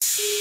See?